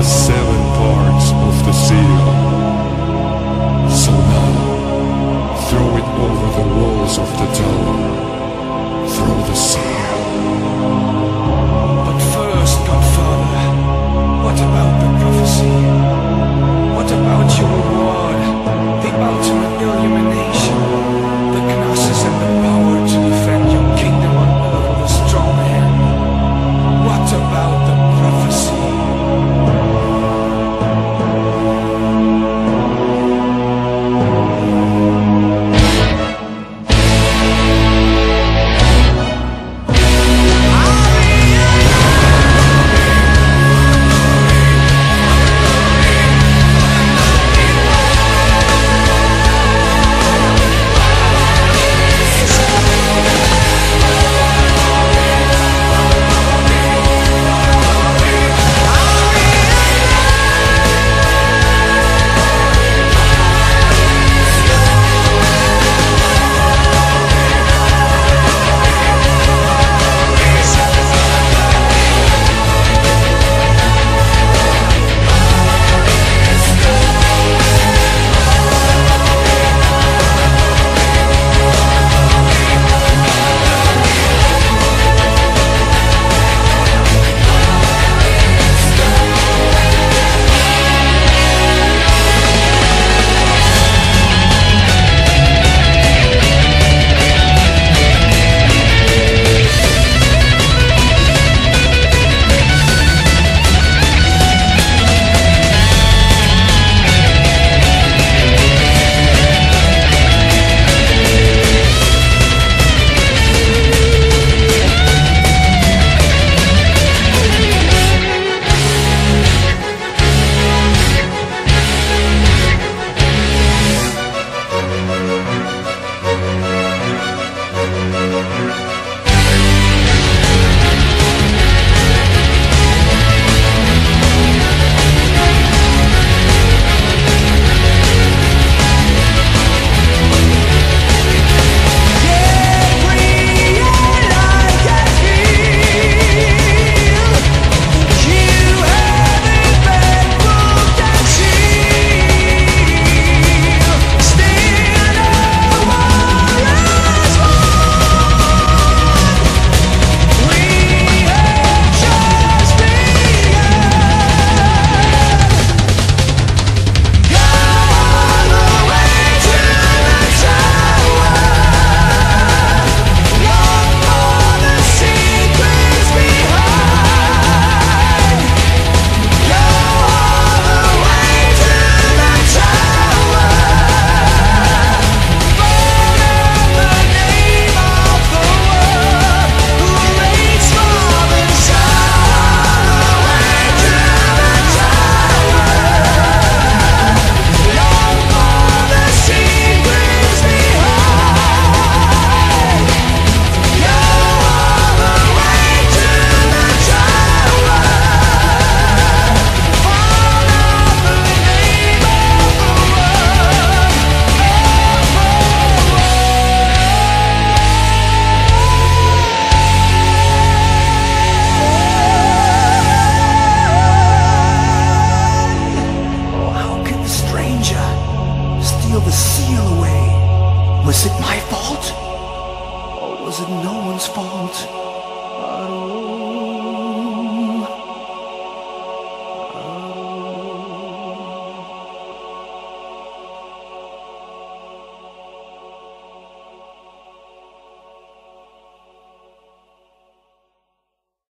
the seven parts of the seal. So now, throw it over the walls of the tower. Throw the seal. No one's fault?